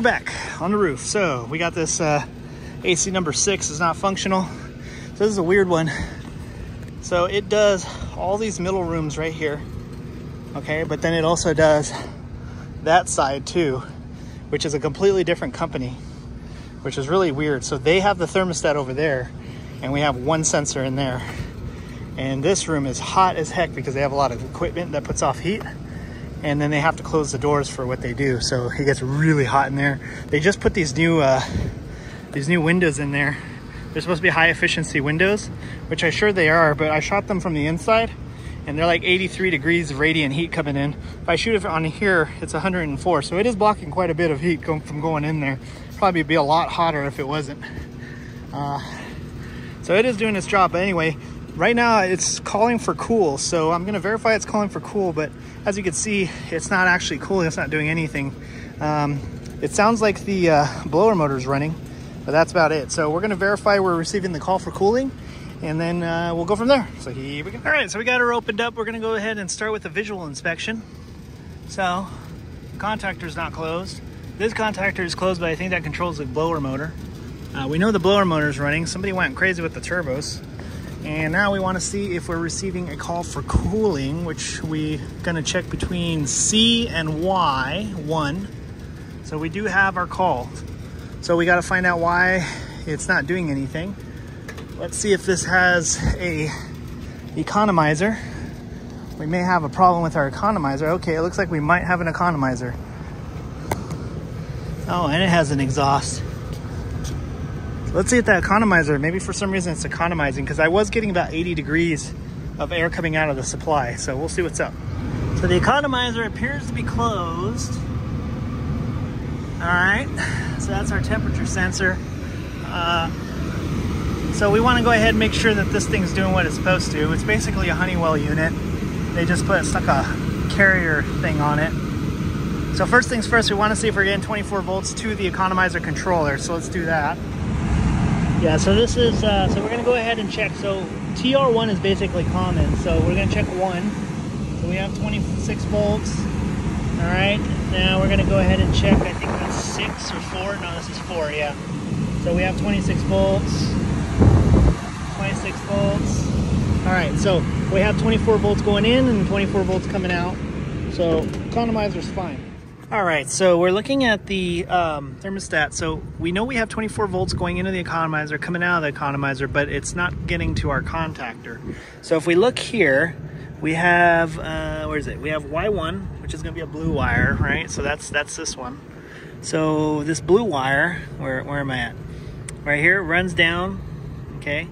we're back on the roof. So we got this uh, AC number six is not functional. So this is a weird one. So it does all these middle rooms right here. Okay, but then it also does that side too, which is a completely different company, which is really weird. So they have the thermostat over there and we have one sensor in there. And this room is hot as heck because they have a lot of equipment that puts off heat and then they have to close the doors for what they do. So it gets really hot in there. They just put these new uh, these new windows in there. They're supposed to be high efficiency windows, which I'm sure they are, but I shot them from the inside and they're like 83 degrees of radiant heat coming in. If I shoot it on here, it's 104. So it is blocking quite a bit of heat from going in there. Probably be a lot hotter if it wasn't. Uh, so it is doing its job. But anyway, right now it's calling for cool. So I'm gonna verify it's calling for cool, but as you can see, it's not actually cooling, it's not doing anything. Um, it sounds like the uh, blower motor is running, but that's about it. So we're gonna verify we're receiving the call for cooling and then uh, we'll go from there. So here we go. All right, so we got her opened up. We're gonna go ahead and start with a visual inspection. So the contactor's not closed. This contactor is closed, but I think that controls the blower motor. Uh, we know the blower motor is running. Somebody went crazy with the turbos. And now we want to see if we're receiving a call for cooling, which we're gonna check between C and Y, one. So we do have our call. So we gotta find out why it's not doing anything. Let's see if this has a economizer. We may have a problem with our economizer. Okay, it looks like we might have an economizer. Oh, and it has an exhaust. Let's see if the economizer, maybe for some reason it's economizing because I was getting about 80 degrees of air coming out of the supply. So we'll see what's up. So the economizer appears to be closed. All right, so that's our temperature sensor. Uh, so we want to go ahead and make sure that this thing's doing what it's supposed to. It's basically a Honeywell unit. They just put stuck a carrier thing on it. So first things first, we want to see if we're getting 24 volts to the economizer controller. So let's do that. Yeah, so this is, uh, so we're gonna go ahead and check. So TR1 is basically common. So we're gonna check one. So we have 26 volts. All right, now we're gonna go ahead and check, I think that's six or four. No, this is four, yeah. So we have 26 volts, 26 volts. All right, so we have 24 volts going in and 24 volts coming out. So economizer's fine. All right, so we're looking at the um, thermostat. So we know we have 24 volts going into the economizer, coming out of the economizer, but it's not getting to our contactor. So if we look here, we have, uh, where is it? We have Y1, which is gonna be a blue wire, right? So that's that's this one. So this blue wire, where, where am I at? Right here, runs down, okay?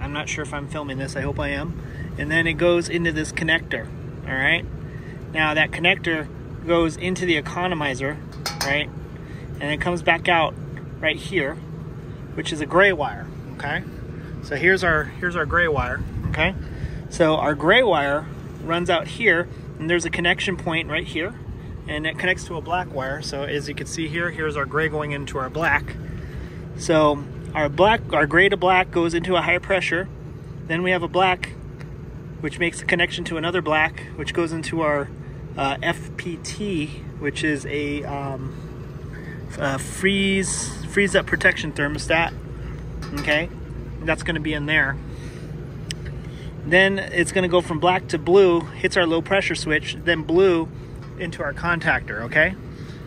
I'm not sure if I'm filming this, I hope I am. And then it goes into this connector, all right? Now that connector goes into the economizer, right? And it comes back out right here, which is a gray wire, okay? So here's our here's our gray wire, okay? So our gray wire runs out here, and there's a connection point right here, and it connects to a black wire. So as you can see here, here's our gray going into our black. So our black, our gray to black goes into a high pressure. Then we have a black, which makes a connection to another black, which goes into our uh, FPT, which is a um, uh, freeze freeze up protection thermostat. Okay, that's going to be in there. Then it's going to go from black to blue, hits our low pressure switch, then blue into our contactor. Okay,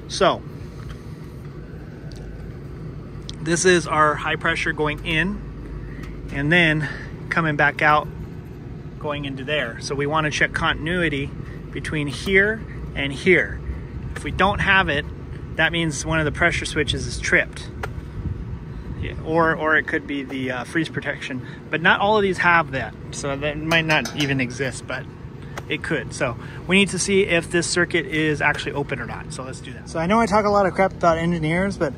so this is our high pressure going in, and then coming back out, going into there. So we want to check continuity between here and here. If we don't have it, that means one of the pressure switches is tripped. Yeah, or, or it could be the uh, freeze protection. But not all of these have that, so that might not even exist, but it could. So we need to see if this circuit is actually open or not. So let's do that. So I know I talk a lot of crap about engineers, but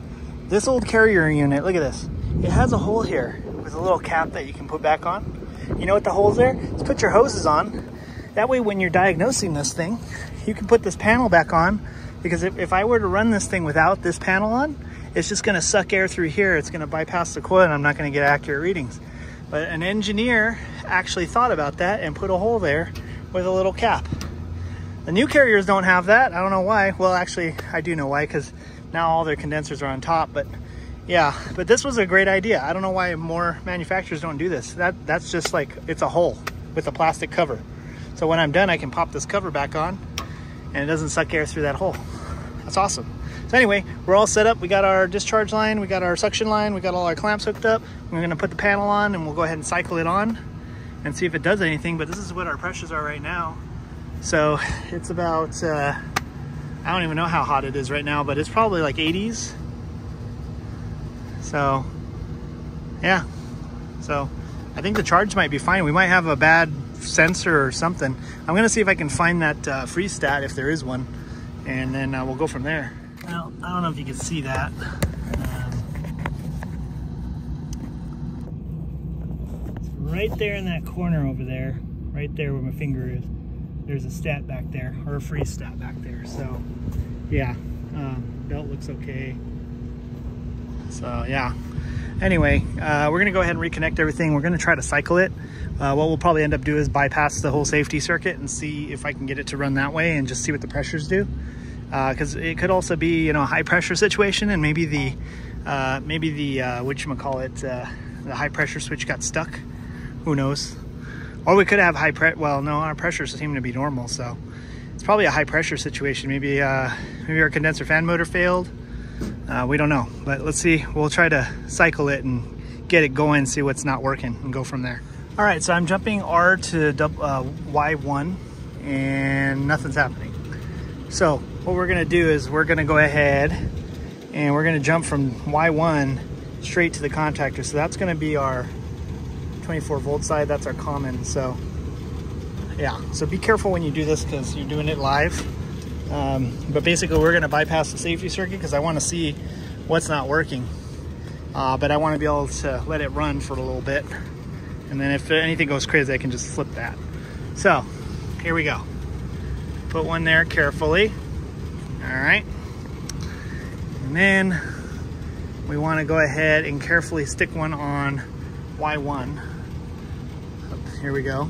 this old carrier unit, look at this. It has a hole here with a little cap that you can put back on. You know what the hole's there? Let's put your hoses on that way, when you're diagnosing this thing, you can put this panel back on because if, if I were to run this thing without this panel on, it's just gonna suck air through here. It's gonna bypass the coil and I'm not gonna get accurate readings. But an engineer actually thought about that and put a hole there with a little cap. The new carriers don't have that. I don't know why. Well, actually, I do know why because now all their condensers are on top, but yeah, but this was a great idea. I don't know why more manufacturers don't do this. That That's just like, it's a hole with a plastic cover. So when I'm done, I can pop this cover back on and it doesn't suck air through that hole. That's awesome. So anyway, we're all set up. We got our discharge line, we got our suction line, we got all our clamps hooked up. We're gonna put the panel on and we'll go ahead and cycle it on and see if it does anything. But this is what our pressures are right now. So it's about, uh, I don't even know how hot it is right now, but it's probably like 80s. So yeah, so I think the charge might be fine. We might have a bad sensor or something. I'm gonna see if I can find that uh, freeze stat if there is one, and then uh, we'll go from there. Well, I don't know if you can see that. Um, right there in that corner over there, right there where my finger is, there's a stat back there, or a freeze stat back there. So, yeah, um, belt looks okay. So, yeah. Anyway, uh, we're gonna go ahead and reconnect everything. We're gonna try to cycle it. Uh, what we'll probably end up do is bypass the whole safety circuit and see if I can get it to run that way and just see what the pressures do. Because uh, it could also be you know a high pressure situation and maybe the uh, maybe the uh, call it uh, the high pressure switch got stuck. Who knows? Or we could have high pre well no our pressures seem to be normal so it's probably a high pressure situation. Maybe uh, maybe our condenser fan motor failed uh, we don't know but let's see we'll try to cycle it and get it going see what's not working and go from there all right so I'm jumping R to Y1 and nothing's happening so what we're gonna do is we're gonna go ahead and we're gonna jump from Y1 straight to the contactor. So that's gonna be our 24 volt side, that's our common. So yeah, so be careful when you do this because you're doing it live. Um, but basically we're gonna bypass the safety circuit because I wanna see what's not working. Uh, but I wanna be able to let it run for a little bit. And then if anything goes crazy, I can just flip that. So here we go. Put one there carefully. All right. And then we want to go ahead and carefully stick one on Y1. Here we go.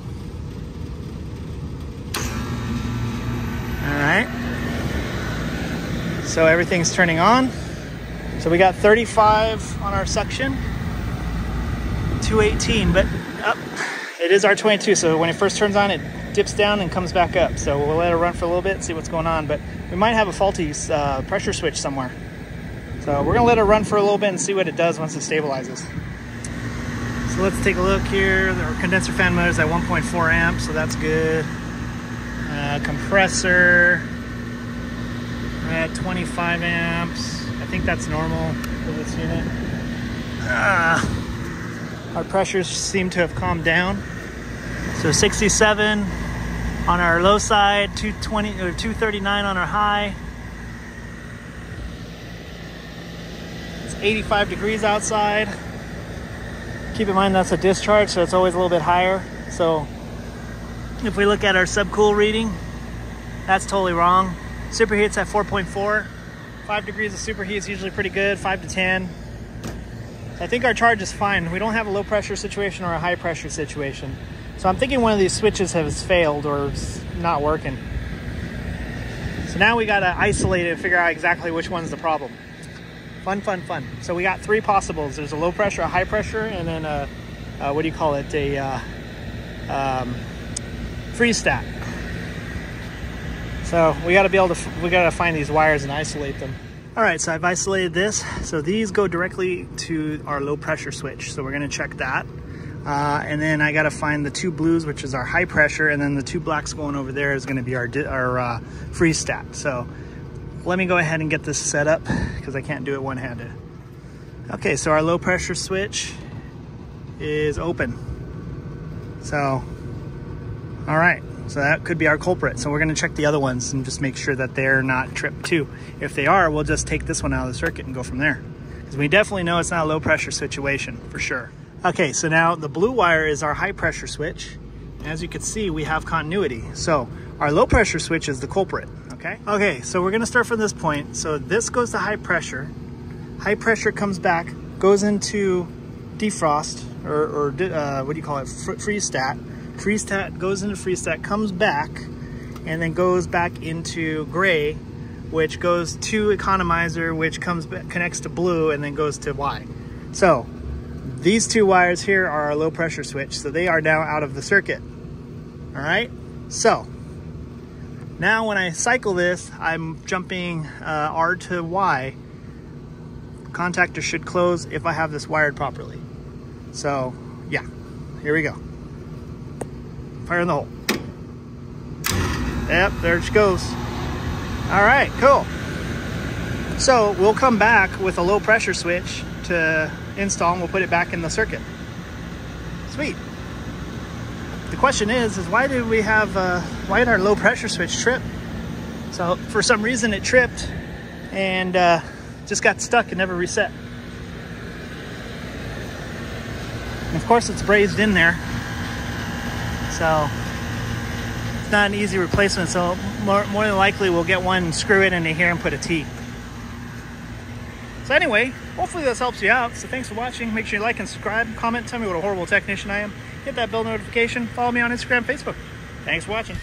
All right. So everything's turning on. So we got 35 on our suction, 218, but up. It is R22, so when it first turns on, it dips down and comes back up. So we'll let it run for a little bit, and see what's going on. But we might have a faulty uh, pressure switch somewhere. So we're gonna let it run for a little bit and see what it does once it stabilizes. So let's take a look here. Our condenser fan motor is at 1.4 amps, so that's good. Uh, compressor at 25 amps. I think that's normal for this unit. Uh, our pressures seem to have calmed down. So 67 on our low side, 220 or 239 on our high. It's 85 degrees outside. Keep in mind that's a discharge, so it's always a little bit higher. So if we look at our subcool reading, that's totally wrong. Superheat's at 4.4. Five degrees of superheat is usually pretty good, five to 10. I think our charge is fine. We don't have a low pressure situation or a high pressure situation. So I'm thinking one of these switches has failed or not working. So now we gotta isolate it and figure out exactly which one's the problem. Fun, fun, fun. So we got three possibles. There's a low pressure, a high pressure, and then a, a what do you call it? A uh, um, freeze. So we gotta be able to, we gotta find these wires and isolate them. All right, so I've isolated this. So these go directly to our low pressure switch. So we're gonna check that. Uh, and then I gotta find the two blues, which is our high pressure, and then the two blacks going over there is gonna be our, our uh, stat. So let me go ahead and get this set up because I can't do it one-handed. Okay, so our low pressure switch is open. So, all right, so that could be our culprit. So we're gonna check the other ones and just make sure that they're not tripped too. If they are, we'll just take this one out of the circuit and go from there. Because we definitely know it's not a low pressure situation for sure. Okay, so now the blue wire is our high pressure switch. As you can see, we have continuity. So our low pressure switch is the culprit, okay? Okay, so we're gonna start from this point. So this goes to high pressure. High pressure comes back, goes into defrost, or, or uh, what do you call it, freeze stat. Freeze stat goes into freeze stat, comes back, and then goes back into gray which goes to economizer, which comes connects to blue and then goes to Y. So these two wires here are our low pressure switch, so they are now out of the circuit. All right, so now when I cycle this, I'm jumping uh, R to Y. Contactor should close if I have this wired properly. So yeah, here we go. Fire in the hole. Yep, there she goes. All right, cool. So we'll come back with a low pressure switch to install and we'll put it back in the circuit. Sweet. The question is, is why did we have, uh, why did our low pressure switch trip? So for some reason it tripped and uh, just got stuck and never reset. And of course it's brazed in there. So it's not an easy replacement. So more, more than likely we'll get one, screw it into here and put a T. So anyway, hopefully this helps you out. So thanks for watching. Make sure you like and subscribe, comment, tell me what a horrible technician I am. Hit that bell notification. Follow me on Instagram, Facebook. Thanks for watching.